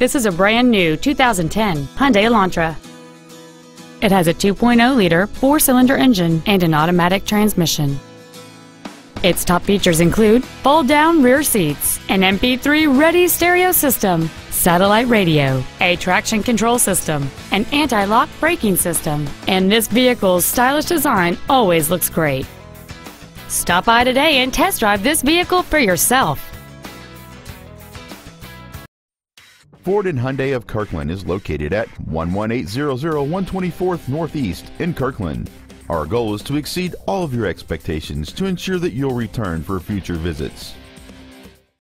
This is a brand new 2010 Hyundai Elantra. It has a 2.0-liter four-cylinder engine and an automatic transmission. Its top features include fold-down rear seats, an MP3-ready stereo system, satellite radio, a traction control system, an anti-lock braking system, and this vehicle's stylish design always looks great. Stop by today and test drive this vehicle for yourself. Ford and Hyundai of Kirkland is located at 11800 124th Northeast in Kirkland. Our goal is to exceed all of your expectations to ensure that you'll return for future visits.